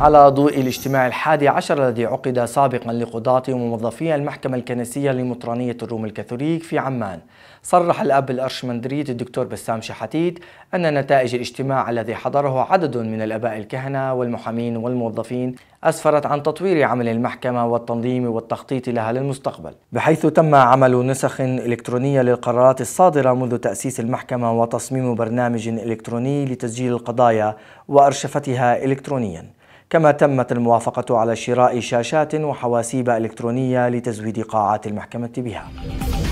على ضوء الاجتماع الحادي عشر الذي عقد سابقا لقضاة وموظفي المحكمة الكنسية لمطرانية الروم الكاثوليك في عمان. صرح الأب الأرشمندريت الدكتور بسام شحاتيت أن نتائج الاجتماع الذي حضره عدد من الأباء الكهنة والمحامين والموظفين أسفرت عن تطوير عمل المحكمة والتنظيم والتخطيط لها للمستقبل. بحيث تم عمل نسخ إلكترونية للقرارات الصادرة منذ تأسيس المحكمة وتصميم برنامج إلكتروني لتسجيل القضايا وأرشفتها إلكترونياً. كما تمت الموافقة على شراء شاشات وحواسيب إلكترونية لتزويد قاعات المحكمة بها.